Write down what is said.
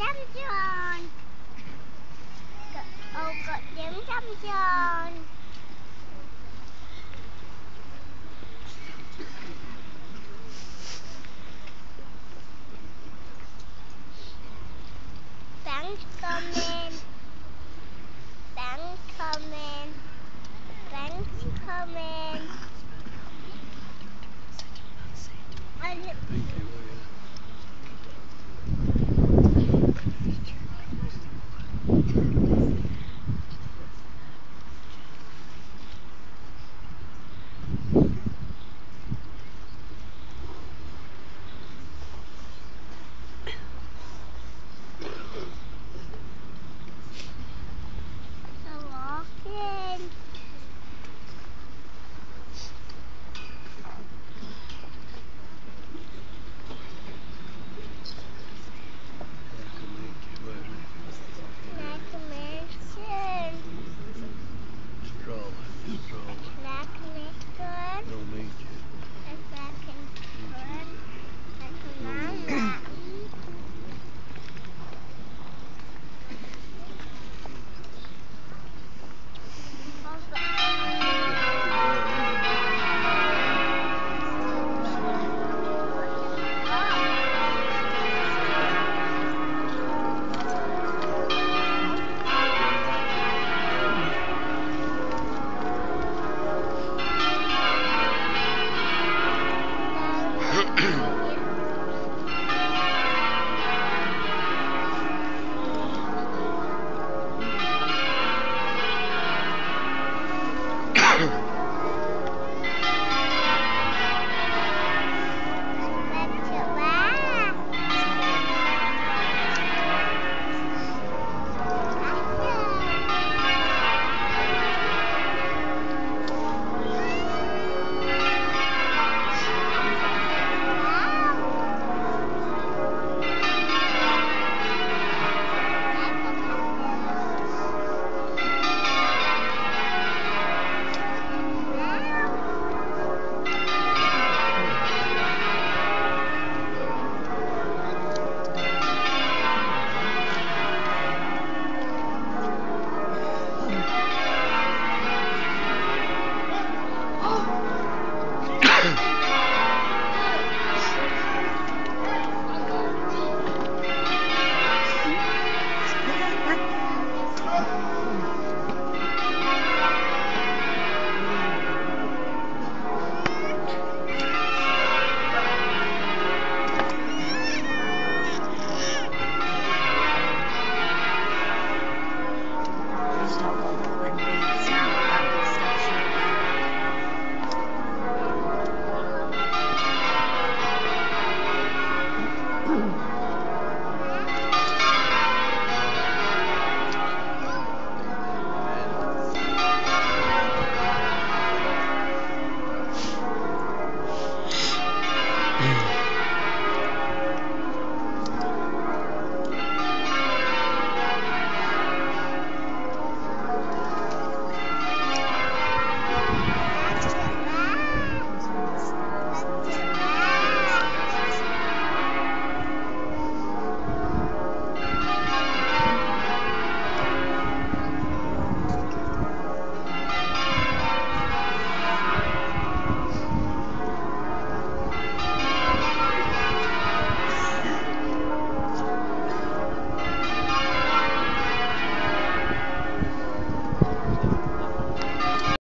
chăm chồn Cậu cậu chấm chăm chồn